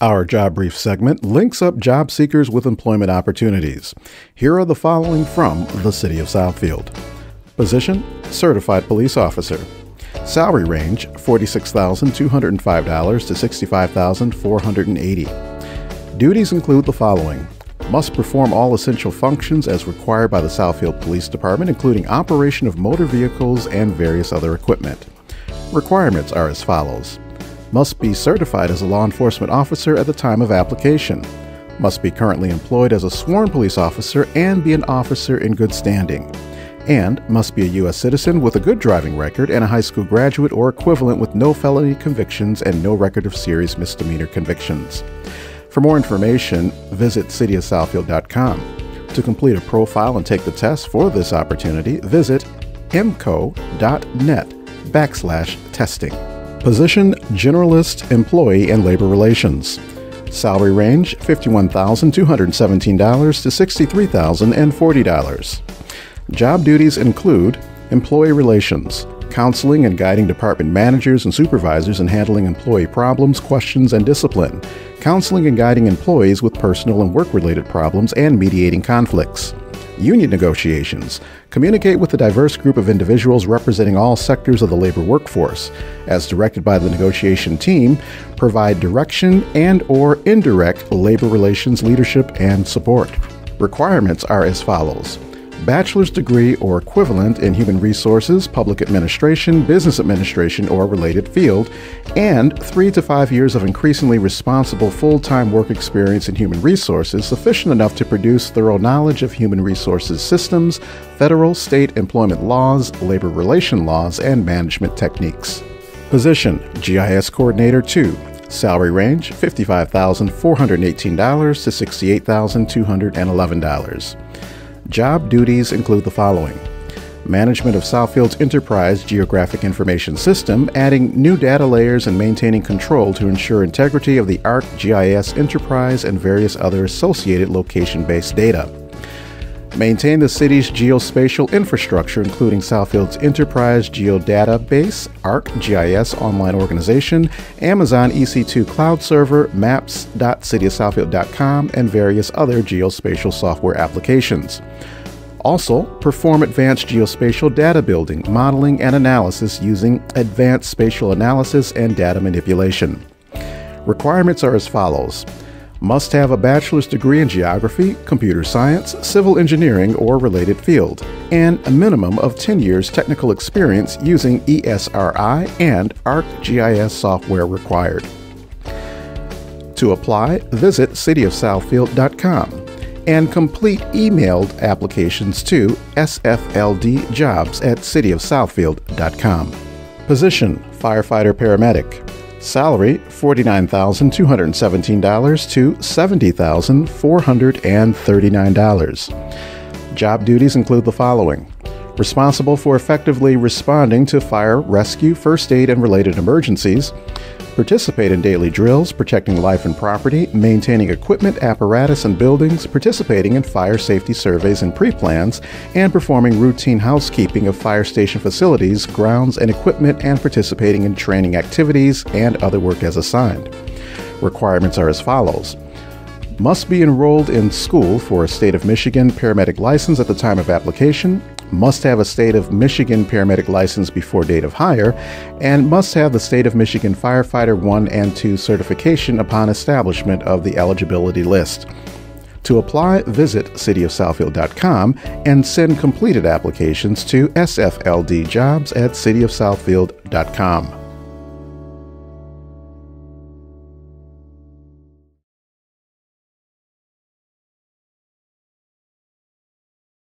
Our job brief segment links up job seekers with employment opportunities. Here are the following from the City of Southfield Position Certified Police Officer. Salary range $46,205 to 65,480. Duties include the following must perform all essential functions as required by the Southfield Police Department, including operation of motor vehicles and various other equipment. Requirements are as follows must be certified as a law enforcement officer at the time of application, must be currently employed as a sworn police officer and be an officer in good standing, and must be a U.S. citizen with a good driving record and a high school graduate or equivalent with no felony convictions and no record of serious misdemeanor convictions. For more information, visit cityofsouthfield.com. To complete a profile and take the test for this opportunity, visit mco.net backslash testing. Position Generalist Employee and Labor Relations. Salary range $51,217 to $63,040. Job duties include employee relations, counseling and guiding department managers and supervisors in handling employee problems, questions, and discipline, counseling and guiding employees with personal and work related problems, and mediating conflicts union negotiations, communicate with a diverse group of individuals representing all sectors of the labor workforce. As directed by the negotiation team, provide direction and or indirect labor relations leadership and support. Requirements are as follows bachelor's degree or equivalent in human resources, public administration, business administration, or related field, and three to five years of increasingly responsible full time work experience in human resources sufficient enough to produce thorough knowledge of human resources systems, federal, state employment laws, labor relation laws, and management techniques. Position GIS Coordinator 2. Salary range $55,418 to $68,211. Job duties include the following management of Southfield's enterprise geographic information system, adding new data layers and maintaining control to ensure integrity of the ArcGIS enterprise and various other associated location based data. Maintain the city's geospatial infrastructure, including Southfield's Enterprise Geodatabase, ArcGIS online organization, Amazon EC2 cloud server, maps.cityofsouthfield.com, and various other geospatial software applications. Also, perform advanced geospatial data building, modeling, and analysis using advanced spatial analysis and data manipulation. Requirements are as follows must have a bachelor's degree in geography, computer science, civil engineering, or related field, and a minimum of 10 years technical experience using ESRI and ArcGIS software required. To apply, visit cityofsouthfield.com and complete emailed applications to sfldjobs at cityofsouthfield.com. Position Firefighter Paramedic Salary $49,217 to $70,439. Job duties include the following responsible for effectively responding to fire, rescue, first aid, and related emergencies, participate in daily drills, protecting life and property, maintaining equipment, apparatus, and buildings, participating in fire safety surveys and pre plans, and performing routine housekeeping of fire station facilities, grounds, and equipment, and participating in training activities and other work as assigned. Requirements are as follows must be enrolled in school for a state of Michigan paramedic license at the time of application, must have a state of Michigan paramedic license before date of hire, and must have the state of Michigan firefighter 1 and 2 certification upon establishment of the eligibility list. To apply, visit cityofsouthfield.com and send completed applications to sfldjobs at cityofsouthfield.com.